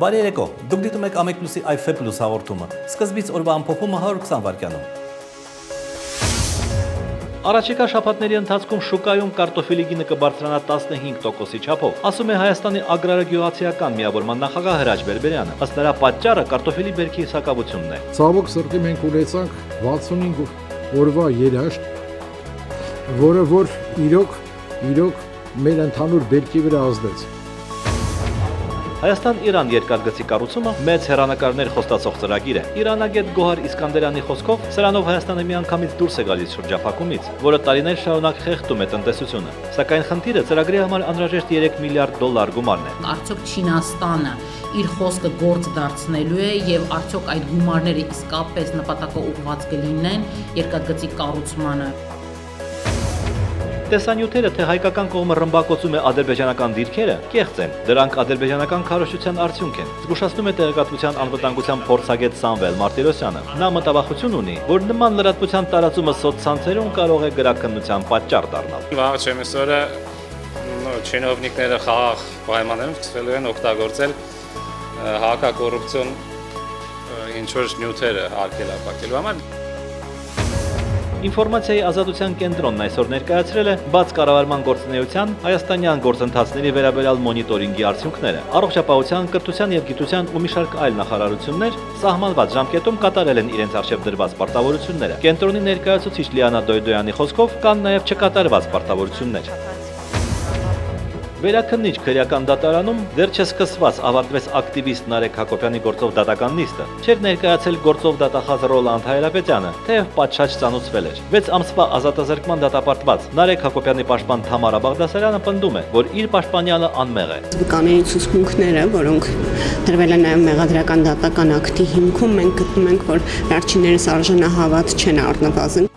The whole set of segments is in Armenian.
Բարի երեկո։ Դուք դիտում եք Ամեկ Պլյուսի iF+ հաղորդումը։ Սկզբից օրվա ամփոփումը 120 վայրկյանում։ Առաջիկա շաբաթների ընթացքում շուկայում կարտոֆիլի գինը կբարձրանա 15%-ի չափով, ասում է Հայաստանի ագրարը գյուղացիական միավորման նախագահ Հրաչ Բերբերյանը։ Ըստ նրա պատճառը կարտոֆիլի բերքի հսակավությունն է։ Ցավոք սրտի մենք ունեցանք 65 օրվա երաշտ, որը որ իրոք իրոք մեր ընդհանուր բերքի վրա ազդեց։ Հայաստան-Իրան երկաթգծի կառուցումը մեծ հերանեկարներ խոստացող ծրագիր է։ Իրանագետ Գոհար Իսկանդերյանի խոսքով սրանով Հայաստանը միանգամից դուրս է գալիս շրջափակումից, որը տարիներ շարունակ խեղդում է տնտեսությունը։ Սակայն խնդիրը ծրագրի համար անհրաժեշտ 3 միլիարդ դոլար գումարն է։ Արդյոք Չինաստանը իր խոսքը գործ դարձնելու է եւ արդյոք այդ գումարները իսկապես նպատակաուղղված կլինեն երկաթգծի կառուցմանը։ Տեսանյութերը, թե հայկական կողմը ռմբակոծում է ադրբեջանական դիրքերը, կեղծ են։ Դրանք ադրբեջանական քարոշչության արդյունք են։ Զգուշացնում է տեղեկատվության անվտանգության փորձագետ Սամվել Մարտիրոսյանը։ Նա մտավախություն ունի, որ նման լրատվության տարածումը սոցցանցերում կարող է գրաքննության պատճառ դառնալ։ Վաղ չեմիսօրը չինովնիկները խաղաղ պայմաններում սկսվելու են օգտագործել հակակոռուպցիոն ինչ որ նյութերը արգելափակելու համար Ինֆորմացիայի ազատության կենտրոնն այսօր ներկայացրել է բաց կառավարման գործունեության հայաստանյան գործընթացների վերաբերյալ մոնիտորինգի արդյունքները։ Առողջապահության, կրթության եւ գիտության ու մի շարք այլ նախարարություններ սահմանված ժամկետում կատարել են իրենց արժեվ դրված պարտավորությունները։ Կենտրոնի ներկայացուցիչ Լիանա Դոյդոյանի խոսքով կան նաեւ չկատարված պարտավորություններ։ Վերաքննիչ քրեական դատարանում դեռ չսկսված ավարտվեց ակտիվիստ Նարեկ Հակոբյանի գործով դատական նիստը։ Չեր ներկայացել գործով դատախազ Ռոլանդ Հայրապետյանը, թեև պատշաճ ծանուցվել էր։ 6 ամսվա ազատազրկման դատապարտված Նարեկ Հակոբյանի պաշտպան Թամարա Բաղդասարյանը պնդում է, որ իր պաշտպանյալը անմեղ է։ Վկաների ցուցմունքները, որոնք դրվել են նաև մեղադրական դատական ակտի հիմքում, մենք գտնում ենք, որ վերջիններս արժանահավատ չեն առնվազն։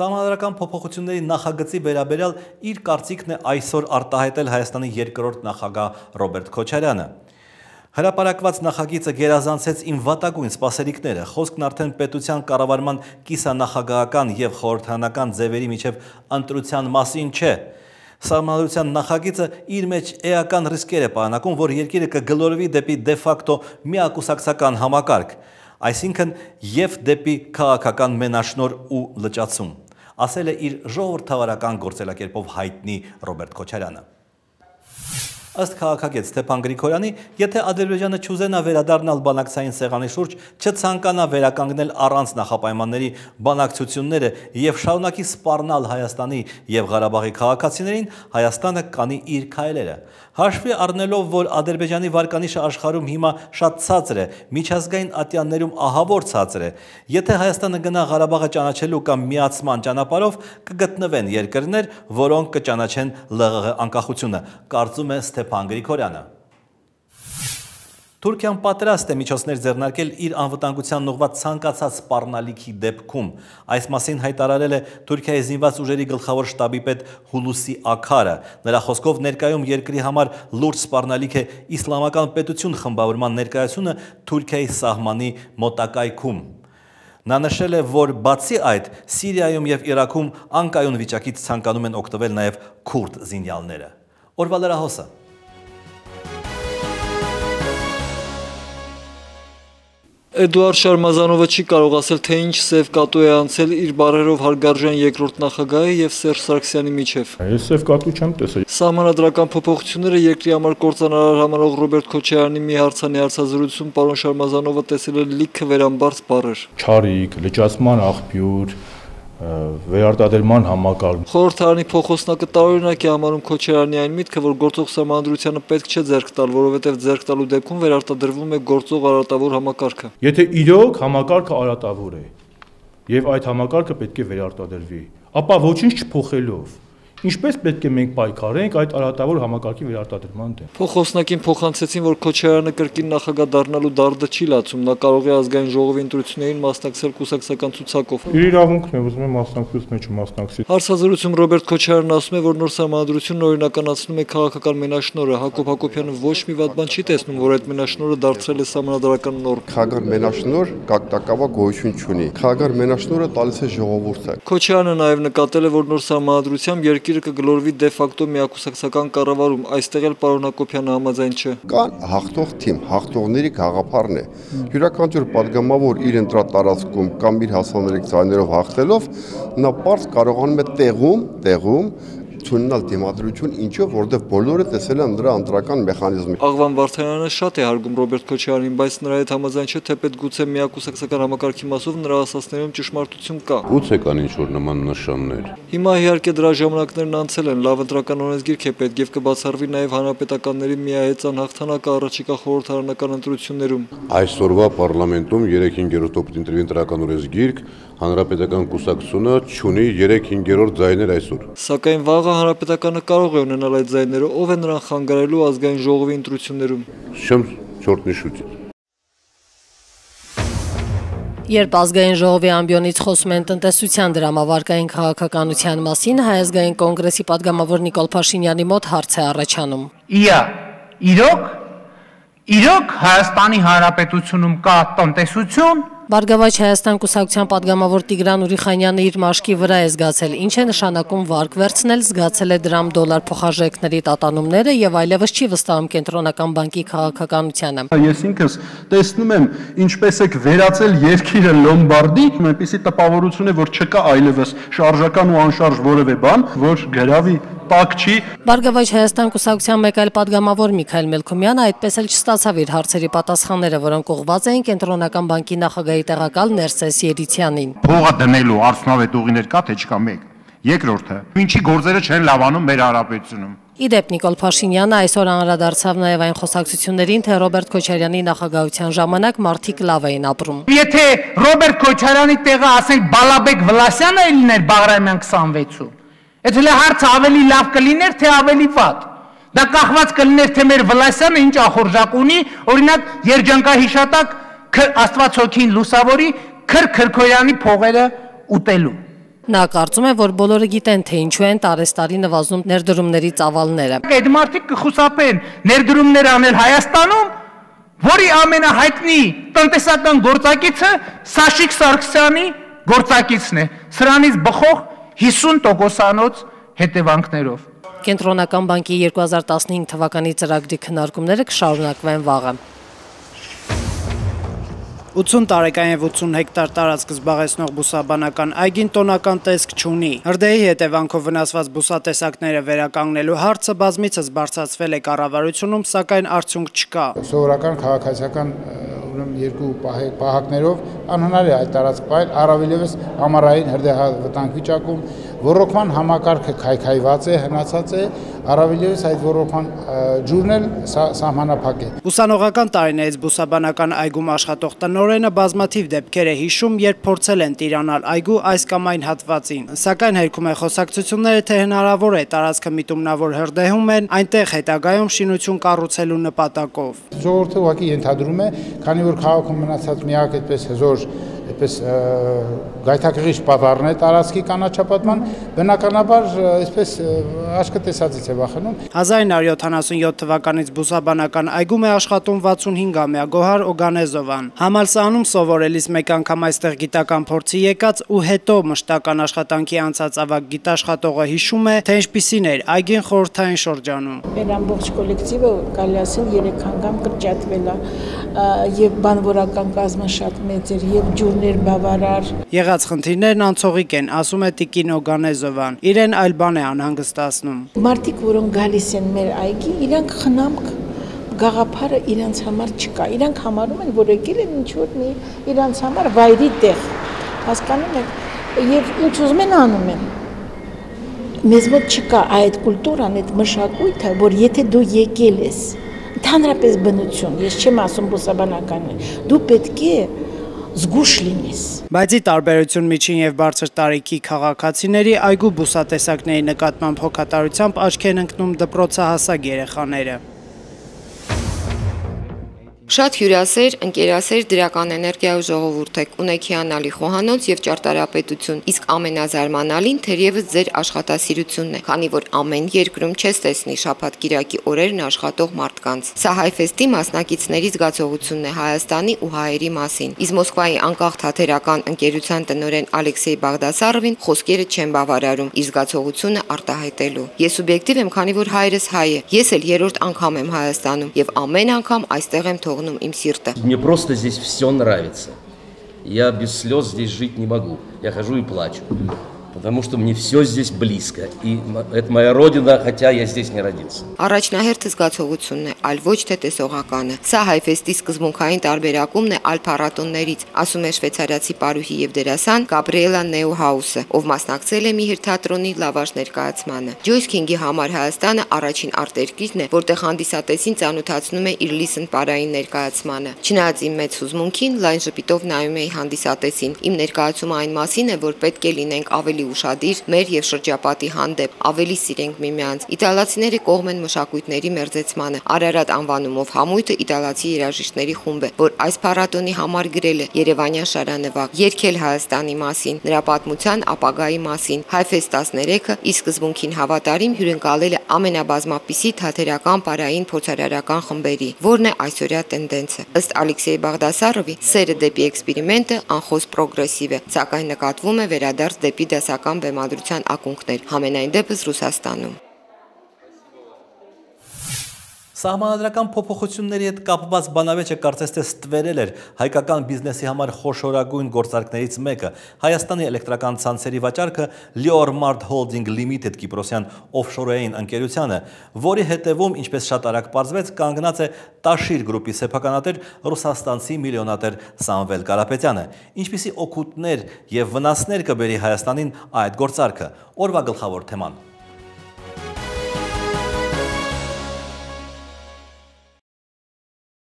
Սահմանադրական փոփոխությունների նախագծի վերաբերյալ իր կարծիքն է այսօր արտահայտել Հայաստանի երկրորդ նախագահ Ռոբերտ Քոչարյանը։ Հրապարակված նախագիծը գերազանցեց իմ վատագույն սպասելիքները։ Խոսքն արդեն պետության կառավարման կիսանախագահական եւ խորհրդանական ձևերի միջև ընտրության մասին չէ։ Սահմանադրության նախագիծը իր մեջ էական ռիսկեր է պարունակում, որ երկիրը կգլորվի դեպի դեֆակտո միակուսակցական համակարգ, այսինքն եւ դեպի քաղաքական մենաշնոր ու լճացում ասել է իր ժողովրդավարական գործելակերպով հայտնի Ռոբերտ Քոչարյանը։ Ըստ քաղաքագետ Ստեփան Գրիգորյանի, եթե Ադրբեջանը չուզենա վերադառնալ բանակցային սեղանի շուրջ, չցանկանա վերականգնել առանց նախապայմանների բանակցությունները եւ շարունակի սպառնալ Հայաստանի եւ Ղարաբաղի քաղաքացիներին, Հայաստանը կանի իր քայլերը։ Հաշվի առնելով, որ Ադրբեջանի վարկանիշը աշխարհում հիմա շատ ցածր է, միջազգային ատյաններում ահավոր ցածր է, եթե Հայաստանը գնա Ղարաբաղը ճանաչելու կամ միացման ճանապարհով, կգտնվեն երկրներ, որոնք կճանաչեն ԼՂՀ անկախությունը, կարծում է Ստեփան Գրիգորյանը։ Թուրքիան պատրաստ է միջոցներ ձեռնարկել իր անվտանգության ուղղված ցանկացած սպառնալիքի դեպքում։ Այս մասին հայտարարել է Թուրքիայի զինված ուժերի գլխավոր շտաբի պետ Հուլուսի Աքարը։ Նրա խոսքով ներկայում երկրի համար լուրջ սպառնալիք է իսլամական պետություն խմբավորման ներկայությունը Թուրքիայի սահմանի մոտակայքում։ Նա նշել է, որ բացի այդ, Սիրիայում եւ Իրաքում անկայուն վիճակից ցանկանում են օգտվել նաեւ քուրդ զինյալները։ Օրվա լրահոսը Էդուարդ Շարմազանովը չի կարող ասել, թե ինչ սև կատու է անցել իր բարերով հարգարժան երկրորդ նախագահի եւ Սերժ Սարգսյանի միջև։ Ես սև կատու չեմ տեսել։ Սահմանադրական փոփոխությունները երկրի համար կործանարար համարող Ռոբերտ Քոչարյանի մի հարցանի հարցազրույցում պարոն Շարմազանովը տեսել է լիքը վերամբարձ բառեր։ Չարիք, լճացման աղբյուր, վերարտադրման համակարգ։ Խորհրդարանի փոխոսնակը տարօրինակ է համարում Քոչարյանի այն միտքը, որ գործող սահմանադրությանը պետք չէ ձեռք տալ, որովհետև ձեռք տալու դեպքում վերարտադրվում է գործող արատավոր համակարգը։ Եթե իրոք համակարգը արատավոր է եւ այդ համակարգը պետք է վերարտադրվի, ապա ոչինչ չփոխելով Ինչպես պետք է մենք պայքարենք այդ արատավոր համակարգի վերարտադրման դեմ։ Փոխոսնակին փոխանցեցին, որ Քոչարյանը կրկին նախագահ դառնալու դարդը չի լացում, նա կարող է ազգային ժողովի ընտրություններին մասնակցել կուսակցական ցուցակով։ Իր իրավունքն է, ուզում է մասնակցել, մեջ մասնակցի։ Հարցազրույցում Ռոբերտ Քոչարյանն ասում է, որ նոր համադրությունն օրինականացնում է քաղաքական մենաշնորը։ Հակոբ Հակոբյանը ոչ մի վատ բան չի տեսնում, որ այդ մենաշնորը դարձել է համանդրական նորմ։ Քաղաքական մենաշնոր կակտակավա գոյություն չունի։ Քաղաքական մենաշնորը տալիս է ժողովուրդը։ Քոչարյանը նաև նկատել է, որ նոր համադրությամբ երկիր խնդիրը կգլորվի դեֆակտո միակուսակցական կառավարում, այստեղ էլ պարոն Հակոբյանը համաձայն չէ։ Կան հաղթող թիմ, հաղթողների գաղափարն է։ Յուրաքանչյուր падգամավոր իր ընտրատարածքում կամ իր հասանելիք ձայներով հաղթելով նա པարզ կարողանում է տեղում, տեղում ցույցնալ դիմադրություն, ինչով որովհետև բոլորը տեսել են նրա ընտրական մեխանիզմը։ Աղվան Վարդանյանը շատ է հարգում Ռոբերտ Քոչարյանին, բայց նրա հետ համաձայն չէ, թե պետք գուցե միակուսակցական համակարգի մասով նրա ասացներում ճշմարտություն կա։ Գուցե կան ինչ որ նման նշաններ։ Հիմա իհարկե դրա ժամանակներն անցել են, լավ ընտրական օրենսգիրք է պետք եւ կբացառվի նաեւ հանրապետականների միահեծան հաղթանակը առաջիկա խորհրդարանական ընտրություններում։ Այսօրվա parlamentum 3/5-րդ օպտին տրվի ընտրական օրենսգիրք Հանրապետական կուսակցությունը ունի 3-5-րդ ձայներ այսօր։ Սակայն վաղը հանրապետականը կարող է ունենալ այդ ձայները, ով է նրան խանգարելու ազգային ժողովի ընտրություններում։ Շմ չորտնիշուտի։ Երբ ազգային ժողովի ամբյոնից խոսում են տնտեսության դրամավարկային քաղաքականության մասին, հայազգային կոնգրեսի падգամավոր Նիկոլ Փաշինյանի մոտ հարց է առաջանում։ Իա, իրոք, իրոք Հայաստանի Հանրապետությունում կա տնտեսություն, Բարգավաճ Հայաստան կուսակցության падգամավոր Տիգրան Ուրիխանյանը իր մաշկի վրա է զգացել, ինչ է նշանակում վարկ վերցնել, զգացել է դրամ դոլար փոխարժեքների տատանումները եւ այլևս չի վստահում կենտրոնական բանկի քաղաքականությանը։ Ես ինքս տեսնում եմ, ինչպես եք վերածել երկիրը Լոմբարդի, այնպիսի տպավորություն է, որ չկա այլևս շարժական ու անշարժ որևէ բան, որ գրավի տակ չի։ Բարգավաճ Հայաստան կուսակցության մեկ այլ падգամավոր Միքայել Մելքումյանը այդպես էլ չստացավ իր հարցերի պատասխանները, որոնք ուղղված էին կենտրոնական բանկի նախագահի տեղակալ Ներսես Երիցյանին։ Փողը դնելու արդյունավետ ուղիներ կա թե չկա մեկ։ Երկրորդը, ինչի գործերը չեն լավանում մեր հարաբերությունում։ Իդեպ Նիկոլ Փաշինյանը այսօր անդրադարձավ նաև այն խոսակցություններին, թե Ռոբերտ Քոչարյանի նախագահության ժամանակ մարդիկ լավ էին ապրում։ Եթե Ռոբերտ Քոչարյանի տեղը ասենք Բալաբեկ Վլասյանը լիներ Բաղրամյան 26-ում, Եթե լե հարցը ավելի լավ կլիներ, թե ավելի վատ։ Դա կախված կլիներ թե մեր Վլասյանը ինչ ախորժակ ունի, օրինակ երջանկահիշատակ Աստված հոգին լուսավորի Քր Քրքոյանի փողերը ուտելու։ Նա կարծում է, որ բոլորը գիտեն, թե ինչու են տարեստարի նվազում ներդրումների ծավալները։ Այդ մարդիկ կխուսափեն ներդրումներ անել Հայաստանում, որի ամենահայտնի տնտեսական գործակիցը Սաշիկ Սարգսյանի գործակիցն է։ Սրանից բխող 50%-անոց հետևանքներով։ Կենտրոնական բանկի 2015 թվականի ծրագրի քննարկումները կշարունակվեն վաղը։ 80 տարեկան եւ 80 հեկտար տարածք զբաղեցնող բուսաբանական այգին տոնական տեսք չունի։ Հրդեհի հետևանքով վնասված բուսատեսակները վերականգնելու հարցը բազմիցս բարձրացվել է կառավարությունում, սակայն արդյունք չկա։ Սովորական քաղաքացիական ուրեմն երկու պահակներով անհնար է այդ տարածք պայել, առավելևս ամառային հրդեհավտանգ վիճակում Ռոռոկման համակարգը քայքայված է, հնացած է, առավելևս այդ ռոռոկման ջուրն էլ սահմանափակ է։ Ուսանողական տարիներից բուսաբանական այգում աշխատող տնօրենը բազմաթիվ դեպքեր է հիշում, երբ փորձել են տիրանալ այգու այս կամ այն հատվածին։ Սակայն հերքում է խոսակցությունները, թե հնարավոր է տարածքը միտումնավոր հրդեհում են, այնտեղ հետագայում շինություն կառուցելու նպատակով։ Ժողովուրդը ուղղակի ենթադրում է, քանի որ քաղաքում մնացած միակ այդպես հզոր այդպես գայթակղիչ պատառն է տարածքի կանաչապատման, բնականաբար այսպես աչքը տեսածից է վախենում։ 1977 թվականից բուսաբանական այգում է աշխատում 65-ամյա Գոհար Օգանեզովան։ Համալսարանում սովորելիս մեկ անգամ այստեղ գիտական փորձի եկած ու հետո մշտական աշխատանքի անցած ավագ գիտաշխատողը հիշում է, թե ինչպիսին էր այգին խորհրդային շրջանում։ Մեր ամբողջ կոլեկտիվը կարելի ասել 3 անգամ կրճատվել է եւ բանվորական կազմը շատ մեծ էր եւ ջուրներ բավարար։ Եղած խնդիրներն անցողիկ են, ասում է Տիկին Օգանեզովան։ Իրեն այլ բան է անհանգստացնում։ Մարդիկ, որոնք գալիս են մեր այգի, իրանք խնամք գաղափարը իրանց համար չկա։ Իրանք համարում են, որ եկել են ինչ որ մի իրանց համար վայրի տեղ։ Հասկանում եք, եւ ինչ ուզում են անում են մեզ մոտ չկա այդ կուլտուրան, այդ մշակույթը, որ եթե դու եկել ես, ընդհանրապես բնություն, ես չեմ ասում բուսաբանականն, դու պետք է զգուշ լինես։ Բայց ի տարբերություն միջին եւ բարձր տարիքի քաղաքացիների այգու բուսատեսակների նկատմամբ հոգատարությամբ աչք են ընկնում դպրոցահասակ երեխաները։ Շատ հյուրասեր, ընկերասեր դրական էներգիայով ժողովուրդ եք, ունեք հիանալի խոհանոց եւ ճարտարապետություն, իսկ ամենազարմանալին թերևս ձեր աշխատասիրությունն է, քանի որ ամեն երկրում չես տեսնի շաբաթ կիրակի օրերն աշխատող մարդկանց։ Սա հայֆեստի մասնակիցների զգացողությունն է Հայաստանի ու հայերի մասին։ Իսկ Մոսկվայի անկախ թատերական ընկերության տնօրեն Ալեքսեյ Բաղդասարովին խոսքերը չեն բավարարում իր զգացողությունը արտահայտելու։ Ես սուբյեկտիվ եմ, քանի որ հայրս հայ է։ Ես էլ երրորդ անգամ եմ Հայաստանում եւ ամեն անգամ այստեղ եմ образованным им Мне просто здесь все нравится. Я без слез здесь жить не могу. Я хожу и плачу. потому что мне все здесь близко. И это моя родина, хотя я здесь не родился. Առաջնահերթ զգացողությունն է, այլ ոչ թե տեսողականը։ Սա հայֆեստի սկզբունքային տարբերակումն է այլ փառատոններից, ասում է շվեյցարացի պարուհի եւ դերասան Գաբրիելա Նեուհաուսը, ով մասնակցել է Միհիր թատրոնի լավաշ ներկայացմանը։ Ջոյս Քինգի համար Հայաստանը առաջին արտերկիրն է, որտեղ հանդիսատեսին ծանոթացնում է իր լիսն պարային ներկայացմանը։ Չնայած իմ մեծ հուզմունքին, լայն ժպիտով նայում էի հանդիսատեսին։ Իմ ներկայացումը այն մասին է, որ պետք է լինենք ավելի ուշադիր մեր եւ շրջապատի հանդեպ, ավելի սիրենք միմյանց։ Իտալացիները կողմ են մշակույթների մերձեցմանը։ Արարատ անվանումով համույթը իտալացի երաժիշտների խումբ է, որ այս փառատոնի համար գրել է Երևանյան շարանվաղ, երկել Հայաստանի մասին, նրա պատմության ապագայի մասին։ Հայֆեստ 13-ը ի սկզբունքին հավատարիմ հյուրընկալել է ամենաբազմապիսի թատերական պարային փորձարարական խմբերի, որն է այսօրյա տենդենսը։ Ըստ Ալեքսեյ Բաղդասարովի, սերը դեպի էքսպերիմենտը անխոս պրոգրեսիվ է, սակայն նկատվում է վերադարձ դեպի դասական ռուսական բեմադրության ակունքներ, համենայն դեպս Ռուսաստանում։ Սահմանադրական փոփոխությունների հետ կապված բանավեճը կարծես թե ստվերել էր հայկական բիզնեսի համար խոշորագույն գործարքներից մեկը Հայաստանի էլեկտրական ցանցերի վաճառքը Leormard Holding Limited Կիպրոսյան օֆշորային ընկերությանը, որի հետևում, ինչպես շատ արագ պարզվեց, կանգնած է Տաշիր գրուպի սեփականատեր ռուսաստանցի միլիոնատեր Սամվել Կարապետյանը։ Ինչպիսի օգուտներ եւ վնասներ կբերի Հայաստանին այդ գործարքը։ Օրվա գլխավոր թեման։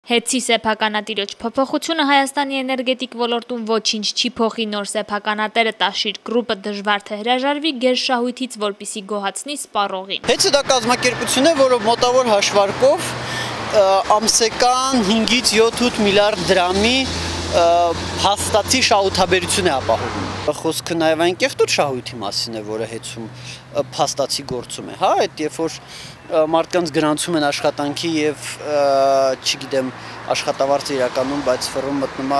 Հետցի սեփականատիրոջ փոփոխությունը Հայաստանի էներգետիկ ոլորտում ոչինչ չի փոխի նոր սեփականատերը Տաշիր գրուպը դժվար թե հրաժարվի գերշահույթից, որպիսի գոհացնի սպառողին։ Հետցը դա կազմակերպություն է, որը մոտավոր հաշվարկով ամսական 5-ից 7-8 միլիարդ դրամի հաստատի շահութաբերություն է ապահովում։ Խոսքը նաև այն կեղտոտ շահույթի մասին է, որը հեծում փաստացի գործում է, հա, այդ երբ որ մարդկանց գրանցում են աշխատանքի եւ չգիտեմ աշխատավարձը իրականում, բայց ֆռում մտնում է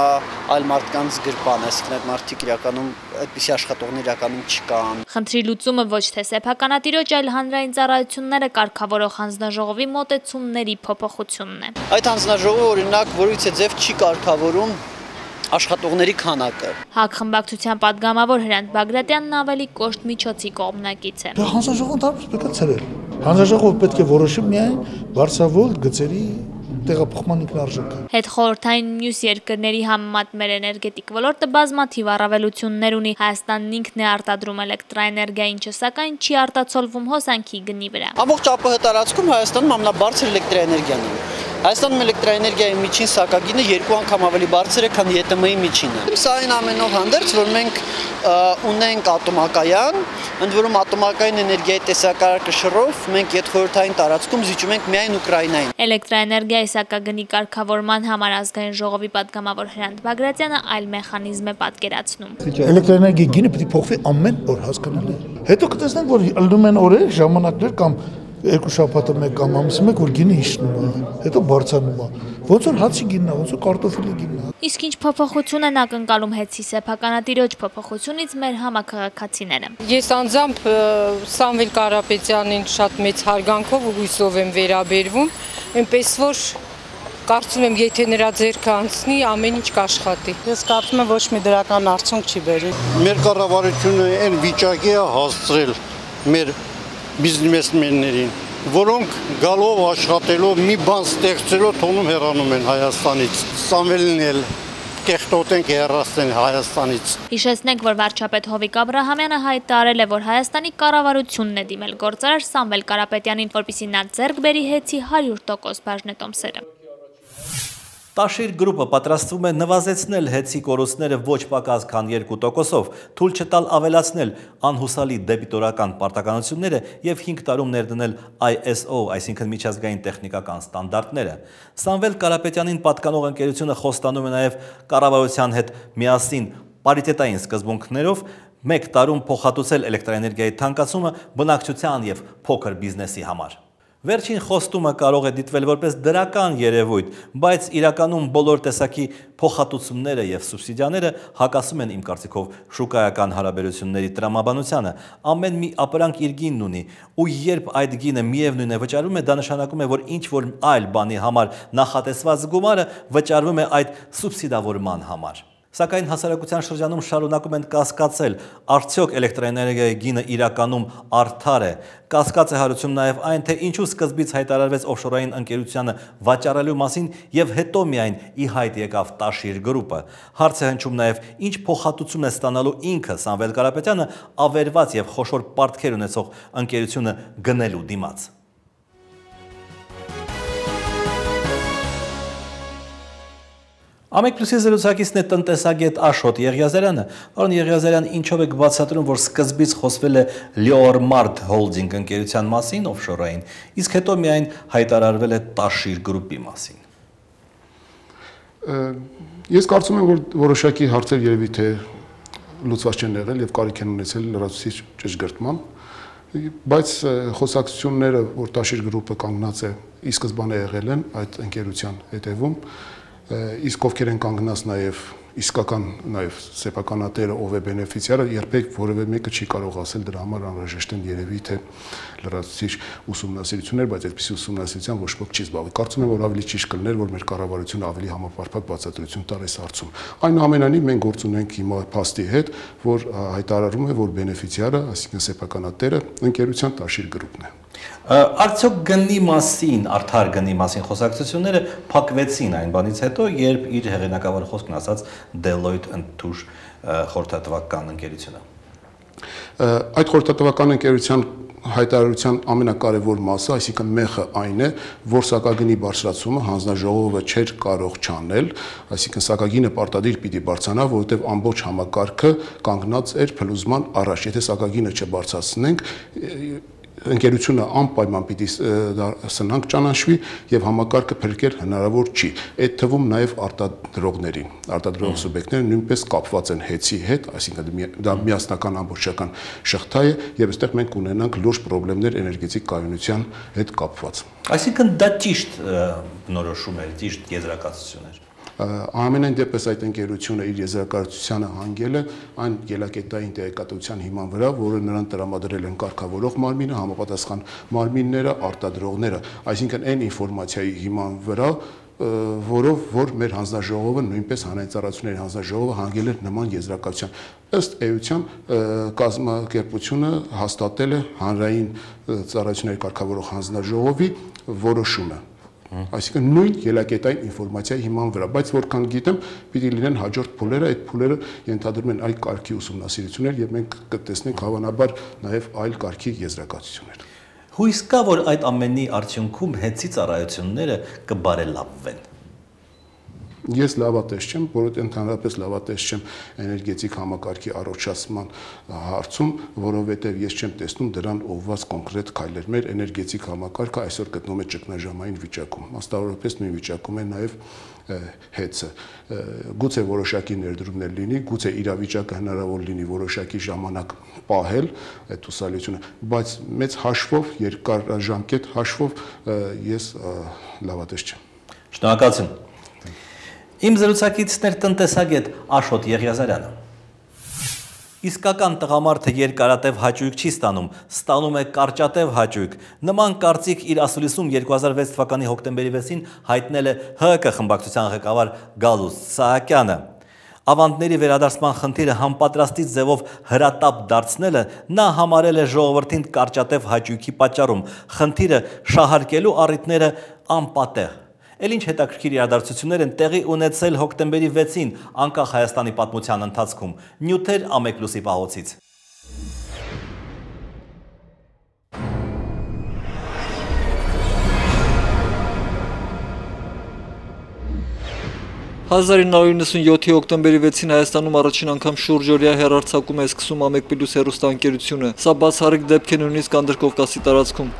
այլ մարդկանց գրպան, այսինքն այդ մարդիկ իրականում այդպիսի աշխատողներ իրականում չկան։ Խնդրի լուծումը ոչ թե սեփականատիրոջ, այլ հանրային ծառայությունները կարգավորող հանձնաժողովի մոտեցումների փոփոխությունն է։ Այդ հանձնաժողովը օրինակ որից է ձև չի կարգավորում աշխատողների քանակը։ ՀԱԿ խմբակցության падգամավոր Հրանտ Բագրատյանն ավելի կոշտ միջոցի կողմնակից է։ Դա հանձնաժողովը ընդհանրապես պետք է ցրել։ Հանձնաժողովը պետք է որոշի միայն բարձրավոլ գծերի տեղափոխման ինքնարժեքը։ Հետ խորհրդային մյուս երկրների համեմատմեր էներգետիկ ոլորտը բազմաթիվ առավելություններ ունի։ Հայաստանն ինքն է արտադրում էլեկտրաէներգիա, ինչը սակայն չի արտացոլվում հոսանքի գնի վրա։ Ամբողջ ԱՊՀ տարածքում Հայաստանում ամենաբարձր էլեկտրաէներգիան է։ Հայաստանում էլեկտրակայանի միջին սակագինը երկու անգամ ավելի բարձր է, քան ԵՏՄ-ի միջինը։ Սա այն ամենով հանդերձ, որ մենք ունենք ատոմակայան, ընդ որում ատոմակային էներգիայի տեսակարգը շռով մենք յետխորթային տարածքում զիջում ենք միայն Ուկրաինային։ Էլեկտրակայանի սակագնի կարգավորման համար ազգային ժողովի падգամավոր Հրանտ Բագրատյանը այլ մեխանիզմ է պատկերացնում։ Էլեկտրակայանի գինը պետք է փոխվի ամեն օր հասկանալի։ Հետո կտեսնենք, որ լնում են օրեր, ժամանակներ կամ երկու շաբաթը մեկ կամ ամիսը մեկ որ գինը հիշնում է, հետո բարձրանում է։ Ոնց որ հացի գինն է, ոնց որ կարտոֆիլի գինն է։ Իսկ ինչ փոփոխություն են ակնկալում հետցի սեփականատիրոջ փոփոխությունից մեր համակարգացիները։ Ես անձամբ Սամվել Կարապետյանին շատ մեծ հարգանքով ու հույսով եմ վերաբերվում, այնպես որ կարծում եմ, եթե նրա ձեռքը անցնի, ամեն ինչ կաշխատի։ Ես կարծում եմ ոչ մի դրական արդյունք չի բերի։ Մեր կառավարությունը այն վիճակի է հասցրել մեր բիզնեսմեններին, որոնք գալով աշխատելով մի բան ստեղծելով թողնում հեռանում են Հայաստանից։ Սամվելին էլ կեղտոտենք հեռացնեն Հայաստանից։ Հիշեցնենք, որ վարչապետ Հովիկ Աբ รา համյանը հայտարարել է, որ Հայաստանի կառավարությունն է դիմել գործարար Սամվել Կարապետյանին, որպեսզի նա ձեռք բերի հեցի 100% բաժնետոմսերը։ Տաշիր գրուպը պատրաստվում է նվազեցնել հեցի կորուստները ոչ պակաս քան 2%-ով, թույլ չտալ ավելացնել անհուսալի դեբիտորական պարտականությունները եւ 5 տարում ներդնել ISO, այսինքն միջազգային տեխնիկական ստանդարտները։ Սամվել Կարապետյանին պատկանող ընկերությունը խոստանում է նաեւ կառավարության հետ միասին պարիտետային սկզբունքներով մեկ տարում փոխհատուցել էլեկտրաէներգիայի թանկացումը բնակչության եւ փոքր բիզնեսի համար։ Վերջին խոստումը կարող է դիտվել որպես դրական երևույթ, բայց իրականում բոլոր տեսակի փոխհատուցումները եւ սուբսիդիաները հակասում են իմ կարծիքով շուկայական հարաբերությունների տրամաբանությանը։ Ամեն մի ապրանք իր գինն ունի, ու երբ այդ գինը միևնույն է վճարվում է, դա նշանակում է, որ ինչ որ այլ բանի համար նախատեսված գումարը վճարվում է այդ սուբսիդավորման համար։ Սակայն հասարակության շրջանում շարունակում են կասկածել, արդյոք էլեկտրոէներգիայի գինը իրականում արդար է։ Կասկած է հարություն նաև այն, թե ինչու սկզբից հայտարարվեց օֆշորային ընկերությանը վաճառելու մասին եւ հետո միայն ի հայտ եկավ Տաշիր գրուպը։ Հարց է հնչում նաև ինչ փոխհատուցում է ստանալու ինքը Սամվել Կարապետյանը ավերված եւ խոշոր պարտքեր ունեցող ընկերությունը գնելու դիմաց։ Ամեկ պլյուսի զրուցակիցն է տնտեսագետ Աշոտ Եղիազարյանը։ Պարոն Եղիազարյան, ինչով եք բացատրում, որ սկզբից խոսվել է Leormart Holding ընկերության մասին օֆշորային, իսկ հետո միայն հայտարարվել է Տաշիր գրուպի մասին։ Ես կարծում եմ, որ որոշակի հարցեր երևի թե լուծված չեն եղել եւ կարիք են ունեցել լրացուցիչ ճշգրտման, բայց խոսակցությունները, որ Տաշիր գրուպը կանգնած է, ի սկզբանե եղել են այդ ընկերության հետևում, իսկ ովքեր են կանգնած նաև իսկական նաև սեփականատերը ով է բենեֆիցիարը երբեք որևէ մեկը չի կարող ասել դրա համար անհրաժեշտ են երևի թե լրացուցիչ ուսումնասիրություններ, բայց այդպիսի ուսումնասիրության ոչ ոք չի զբաղվել։ Կարծում եմ, որ ավելի ճիշտ կլներ, որ մեր կառավարությունը ավելի համապարփակ բացատրություն տար այս հարցում։ Այնուամենայնիվ մենք գործ ունենք հիմա փաստի հետ, որ հայտարարում է, որ բենեֆիցիարը, այսինքն սեփականատերը ընկերության Տաշիր գրուպն է։ Արդյոք գնի մասին, արդար գնի մասին խոսակցությունները փակվեցին այն բանից հետո, երբ իր հեղինակավոր խոսքն ասաց Deloitte ընդཐուժ խորհրդատվական ընկերությունը։ Այդ խորհրդատվական ընկերության հայտարարության ամենակարևոր մասը, այսինքն մեխը այն է, որ սակագնի բարձրացումը հանձնաժողովը չէր կարող չանել, այսինքն սակագինը պարտադիր պիտի բարձրանա, որովհետև ամբողջ համակարգը կանգնած էր փլուզման առաջ։ Եթե սակագինը չբարձրացնենք, ընկերությունը անպայման պիտի սնանք ճանաչվի եւ համակարգը փրկել հնարավոր չի։ Այդ թվում նաեւ արտադրողներին, արտադրող սուբյեկտները նույնպես կապված են հեցի հետ, այսինքն դա միասնական ամբողջական շղթա է եւ այստեղ մենք ունենանք լուրջ խնդիրներ էներգետիկ կայունության հետ կապված։ Այսինքն դա ճիշտ նորոշում է, ճիշտ եզրակացություն է Ամենայն դեպս այդ ընկերությունը իր եզրակացությանը հանգել է այն գելակետային տեղեկատվության հիման վրա, որը նրան տրամադրել են կարգավորող մարմինը, համապատասխան մարմինները, արտադրողները, այսինքն այն ինֆորմացիայի հիման վրա, որով որ մեր հանձնաժողովը նույնպես հանրային ծառայությունների հանձնաժողովը հանգել էր նման եզրակացության ըստ էության կազմակերպությունը հաստատել է հանրային ծառայությունների կարգավորող հանձնաժողովի որոշումը Այսինքն նույն ելակետային ինֆորմացիայի հիման վրա, բայց որքան գիտեմ, պիտի լինեն հաջորդ փուլերը, այդ փուլերը ենթադրում են այլ կարգի ուսումնասիրություններ եւ մենք կտեսնենք հավանաբար նաեւ այլ կարգի եզրակացություններ։ Հույս կա, որ այդ ամենի արդյունքում հեցի ծառայությունները կբարելավվեն։ Ես լավատես չեմ, որովհետեւ ընդհանրապես լավատես չեմ էներգետիկ համակարգի առողջացման հարցում, որովհետեւ ես չեմ տեսնում դրան ուղված կոնկրետ քայլեր։ Մեր էներգետիկ համակարգը այսօր գտնվում է ճգնաժամային վիճակում։ Մասնավորապես նույն վիճակում է նաեւ հեցը գուցե որոշակի ներդրումներ լինի, գուցե իրավիճակը հնարավոր լինի որոշակի ժամանակ պահել այդ ուսալիությունը, բայց մեծ հաշվով, երկարաժամկետ հաշվով ես լավատես չեմ։ Շնորհակալություն։ Իմ զրուցակիցներ տնտեսագետ Աշոտ Եղիազարյանը։ Իսկական տղամարդը երկարատև հաճույք չի ստանում, ստանում է կարճատև հաճույք։ Նման կարծիք իր ասուլիսում 2006 թվականի հոկտեմբերի 6-ին հայտնել է ՀԿ խմբակցության ղեկավար Գալուս Սահակյանը։ Ավանդների վերադարձման խնդիրը համապատրաստի ձևով հրատապ դարձնելը նա համարել է ժողովրդին կարճատև հաճույքի պատճառում։ Խնդիրը շահարկելու առիթները անպատեղ Էլ ինչ հետաքրքիր իրադարձություններ են տեղի ունեցել հոկտեմբերի 6-ին անկախ Հայաստանի պատմության ընթացքում։ Նյութեր Ամեկլուսի պահոցից։ 1997-ի հոկտեմբերի 6-ին Հայաստանում առաջին անգամ շուրջօրյա հեռարձակում է սկսում Ամեկ Պլյուս հեռուստաընկերությունը։ Սա բացառիկ դեպք է նույնիսկ Անդրկովկասի տարածքում։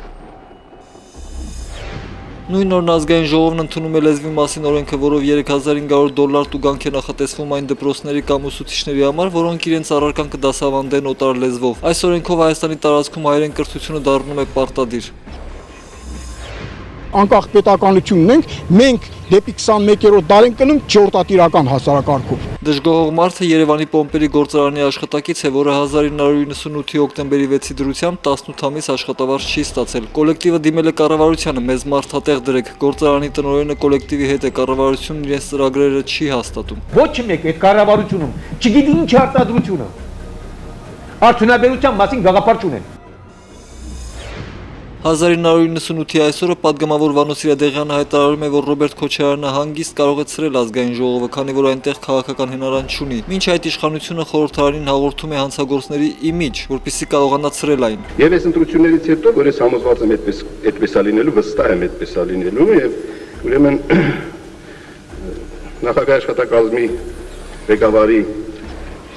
Նույն օրն ազգային ժողովն ընդունում է լեզվի մասին օրենքը, որով 3500 դոլար տուգանք է նախատեսվում այն դպրոցների կամ ուսուցիչների համար, որոնք իրենց առարկան կդասավանդեն օտար լեզվով։ Այս օրենքով Հայաստանի տարածքում հայերեն կրթությունը դառնում է պարտադիր անկախ պետականությունն ենք, մենք դեպի 21-րդ դար ենք գնում 4-ատիրական հասարակարգով։ Դժգոհող մարդը Երևանի Պոմպերի գործարանի աշխատակից է, որը 1998-ի հոկտեմբերի 6-ի դրությամբ 18 ամիս աշխատավարձ չի ստացել։ Կոլեկտիվը դիմել է կառավարությանը, մեզ մարդատեղ դրեք։ Գործարանի տնօրենը կոլեկտիվի հետ է, կառավարությունն իրենց ծրագրերը չի հաստատում։ Ոչ մեկ այդ կառավարությունում չգիտի ինչ արտադրությունը։ Արդյունաբերության մասին գաղափար չունեն։ 1998-ի այսօրը падգամավոր Վանո Սիրադեղյանը հայտարարում է, որ Ռոբերտ Քոչարյանը հանգիստ կարող է ցրել ազգային ժողովը, քանի որ այնտեղ քաղաքական հնարան չունի։ Մինչ այդ իշխանությունը խորհրդարանին հաղորդում է հանցագործների իմիջ, որպիսի կարողանա ցրել այն։ Եվ այս ընտրություններից հետո, որ ես համոզված եմ այդպես այդպես է լինելու, վստահ եմ այդպես է լինելու եւ ուրեմն նախագահ աշխատակազմի ղեկավարի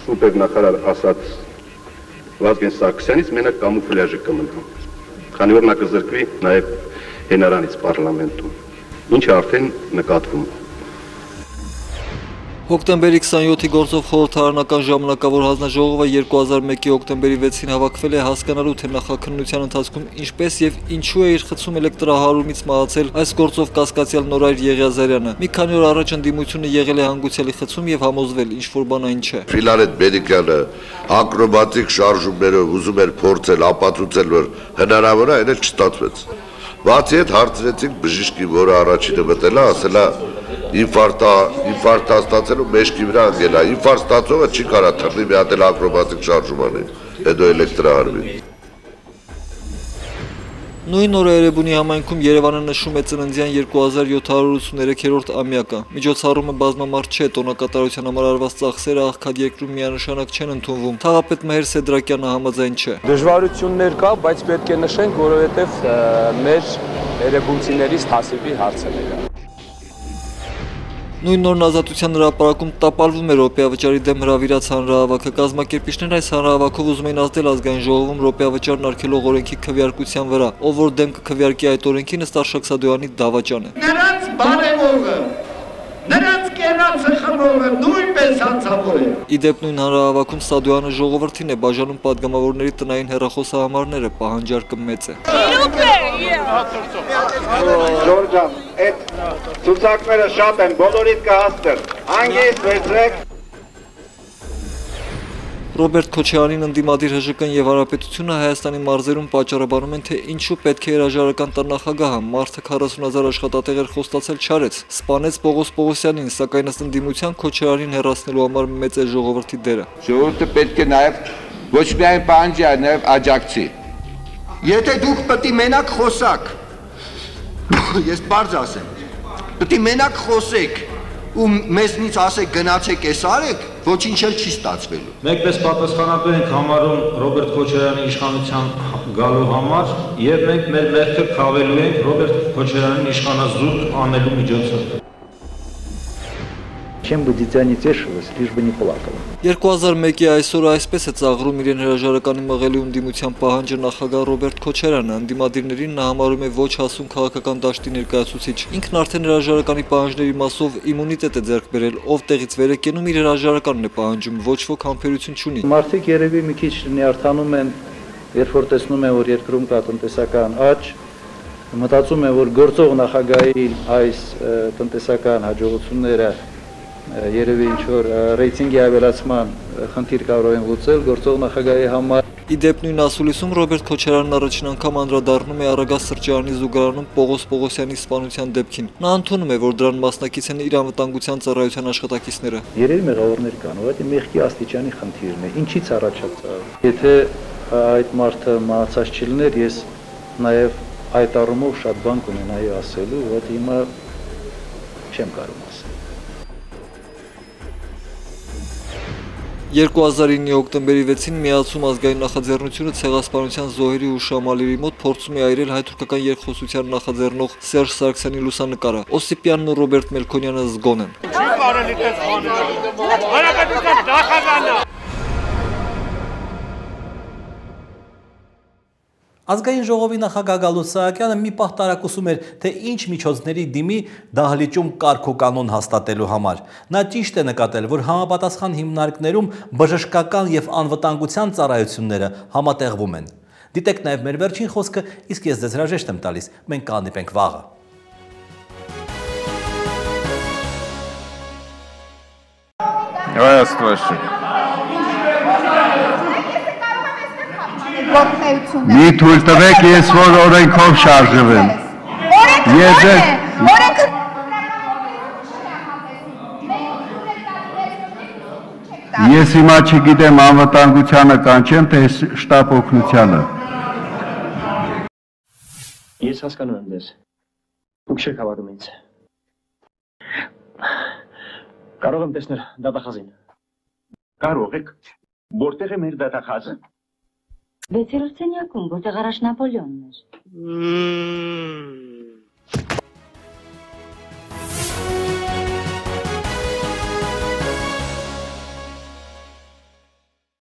սուպերնախարար ասած Վազգեն Սարգսյանից մենակ կամուֆլյաժը կմնա քանի որ նա կզրկվի նաև հենարանից պարլամենտում, ինչը արդեն նկատվում է։ Հոկտեմբերի 27-ի գործով խորհրդարանական ժամանակավոր հանձնաժողովը 2001-ի հոկտեմբերի 6-ին հավաքվել է հասկանալու թե նախաքննության ընթացքում ինչպես եւ ինչու է իր խցում էլեկտրահարումից մահացել այս գործով կասկածյալ Նորայր Եղիազարյանը։ Մի քանի օր առաջ ընդդիմությունը եղել է հանգուցյալի խցում եւ համոզվել ինչ որ բան այն չէ։ Ֆիլարետ Բերիկյանը ակրոբատիկ շարժումներով ուզում էր փորձել ապացուցել, որ հնարավոր է, այն չստացվեց։ Բացի այդ հարցրեցինք բժիշկի, որը առաջինը մտել է, ասելա ինֆարկտա ինֆարկտա ստացել ու մեջքի վրա անգելա։ Ինֆարկտ ստացողը չի կարա թռնի մի հատ էլ ակրոբատիկ շարժում անի, հետո էլեկտրահարվի։ Նույն օրը Երևանի համայնքում Երևանը նշում է ծննդյան 2783-րդ ամյակը։ Միջոցառումը բազմամարդ չէ, տոնակատարության համար արված ծախսերը աղքատ երկրում միանշանակ չեն ընդունվում։ Թաղապետ Մհեր Սեդրակյանը համաձայն չէ։ Դժվարություններ կա, բայց պետք է նշենք, որովհետև մեր երևանցիներից հասիվի հարցը է։ Նույն օրն ազատության հրապարակում տապալվում է ռոպեավճարի դեմ հրավիրած հանրահավաքը։ Կազմակերպիչներն այս հանրահավաքով ուզում էին ազդել ազգային ժողովում ռոպեավճարն արգելող օրենքի քվեարկության վրա, ով որ դեմ կքվեարկի այդ օրենքին ըստ Արշակ Սադոյանի դավաճան է։ Նրանց բարևողը Կերածը խմողը նույնպես անցավոր է։ Իդեպ նույն հանրահավաքում Սադոյանը ժողովրդին է բաժանում падգամավորների տնային հեռախոսահամարները, պահանջարկը մեծ է։ Իրոք է, Ժորջան, այդ ցուցակները շատ են, բոլորիդ կհասցներ։ Հանգիստ վերցրեք Ռոբերտ Քոչարյանին ընդդիմադիր ՀԺԿ-ն եւ Հանրապետությունը Հայաստանի մարզերում պատճառաբանում են, թե ինչու պետք է հրաժարական տա նախագահը։ Մարդը 40000 աշխատատեղեր խոստացել չարեց։ Սպանեց Պողոս Պողոսյանին, սակայն ըստ ընդդիմության Քոչարյանին հեռացնելու համար մեծ է ժողովրդի դերը։ Ժողովուրդը պետք է նաեւ ոչ միայն պահանջի, այլ նաեւ աջակցի։ Եթե դուք պետք է մենակ խոսակ, ես բարձ ասեմ, պետք է մենակ խոսեք ու մեզնից ասեք գնացեք էս արեք, ոչինչ էլ չի ստացվելու։ Մենք պես պատասխանատու ենք համարում Ռոբերտ Քոչարյանի իշխանության գալու համար եւ մենք մեր մեղքը խավելու ենք Ռոբերտ Քոչարյանին իշխանազուրկ անելու միջոցով чем бы дитя не тешилось, лишь бы не плакало։ 2001-ի այսօրը այսպես է ծաղրում իրեն հրաժարականի մղելու ընդդիմության պահանջը նախագահ Ռոբերտ Քոչարյանը, ընդդիմադիրներին նա համարում է ոչ հասուն քաղաքական դաշտի ներկայացուցիչ։ Ինքն արդեն հրաժարականի պահանջների մասով իմունիտետ է ձեռք բերել, ով տեղից վեր է կենում իր հրաժարականն է պահանջում, ոչ ոք համբերություն չունի։ Մարդիկ երևի մի քիչ նյարդանում են, երբ որ տեսնում են, որ երկրում կա տնտեսական աճ, մտածում են, որ գործող նախագահի այս տնտեսական հաջողությունները երևի ինչ որ ռեյտինգի ավելացման խնդիր կարող են լուծել գործող նախագահի համար։ Իդեպ նույն ասուլիսում Ռոբերտ Քոչարյանն առաջին անգամ անդրադառնում է Արագած սրճարանի զուգարանում Պողոս Պողոսյանի սպանության դեպքին։ Նա ընդունում է, որ դրան մասնակից են իր անվտանգության ծառայության աշխատակիցները։ Երևի մեղավորներ կան, ուղղակի մեղքի աստիճանի խնդիրն է։ Ինչից առաջացավ։ Եթե այդ մարդը մահացած չլիներ, ես նաև այդ առումով շատ բան կունենայի ասելու, որ հիմա չեմ կարող ասել։ 2009-ի հոկտեմբերի 6-ին միացում ազգային նախաձեռնությունը ցեղասպանության զոհերի հուշամալիրի մոտ փորձում է այրել հայ-թուրքական երկխոսության նախաձեռնող Սերժ Սարգսյանի լուսանկարը։ Օսիպյանն ու Ռոբերտ Մելքոնյանը զգոն են։ Չի կարելի դες բանել։ Հանրապետության նախագահն Ազգային ժողովի նախագահ Գալուս Սահակյանը մի պահ տարակուսում էր, թե ինչ միջոցների դիմի դահլիճում կարգ ու կանոն հաստատելու համար։ Նա ճիշտ է նկատել, որ համապատասխան հիմնարկներում բժշկական եւ անվտանգության ծառայությունները համատեղվում են։ Դիտեք նաև մեր վերջին խոսքը, իսկ ես ձեզ հրաժեշտ եմ տալիս։ Մենք կհանդիպենք վաղը։ Այ աստված գործնեությունը։ Մի թույլ տվեք ես որ օրենքով շարժվեմ։ Օրենքը օրենքը Ես հիմա չգիտեմ անվտանգությանը կանչեմ, թե շտապ օգնությանը։ Ես հասկանում եմ ձեզ։ Դուք չեք հավատում ինձ։ Կարող եմ տեսնել դատախազին։ Կարող եք։ Որտեղ է մեր դատախազը։ Δεν ξέρω τι είναι ακόμα, να απολιώνεις.